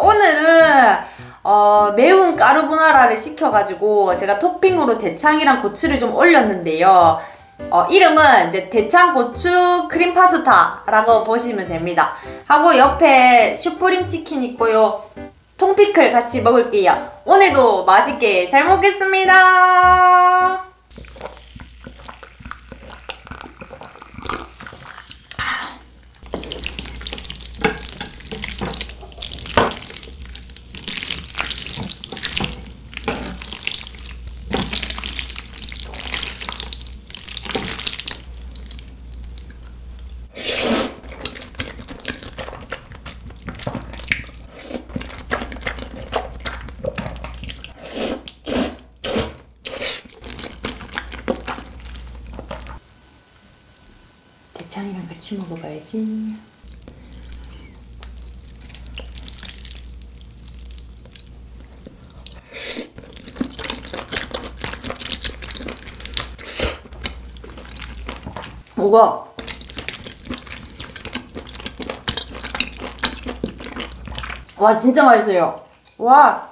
오늘은 어, 매운 까르보나라를 시켜가지고 제가 토핑으로 대창이랑 고추를 좀 올렸는데요. 어, 이름은 이제 대창 고추 크림 파스타라고 보시면 됩니다. 하고 옆에 슈프림 치킨 있고요. 통피클 같이 먹을게요. 오늘도 맛있게 잘 먹겠습니다. 대창이랑 같이 먹어봐야지. 우와. 와 진짜 맛있어요. 와.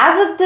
라스트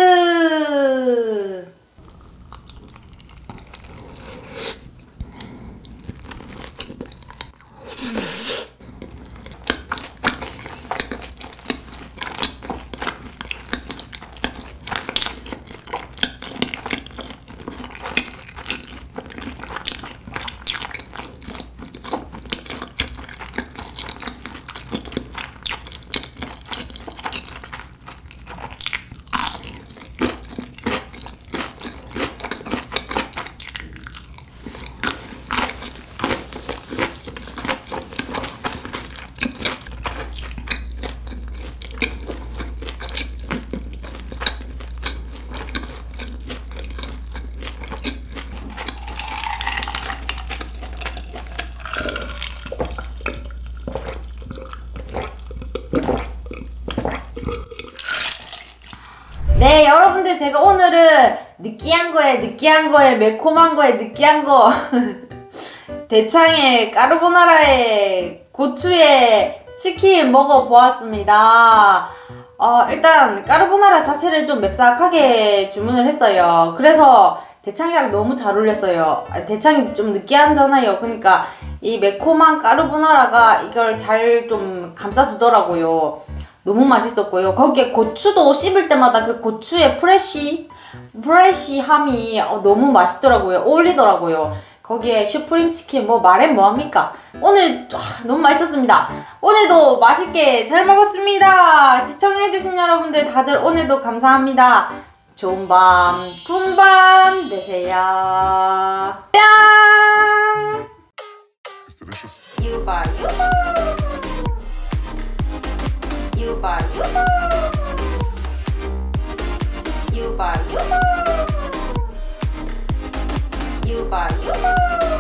제가 오늘은 느끼한 거에 느끼한 거에 매콤한 거에 느끼한 거 대창에 까르보나라에 고추에 치킨 먹어보았습니다. 어, 일단 까르보나라 자체를 좀 맵싹하게 주문을 했어요. 그래서 대창이랑 너무 잘 어울렸어요. 아, 대창이 좀 느끼하잖아요. 그러니까 이 매콤한 까르보나라가 이걸 잘 좀 감싸주더라고요. 너무 맛있었고요. 거기에 고추도 씹을 때마다 그 고추의 프레쉬, 프레쉬함이 어, 너무 맛있더라고요. 어울리더라고요. 거기에 슈프림 치킨 뭐 말해 뭐합니까? 오늘 아, 너무 맛있었습니다. 오늘도 맛있게 잘 먹었습니다. 시청해주신 여러분들 다들 오늘도 감사합니다. 좋은 밤, 군밤 되세요. 뿅! 유바 유바 유바 유바 유바 유바 유바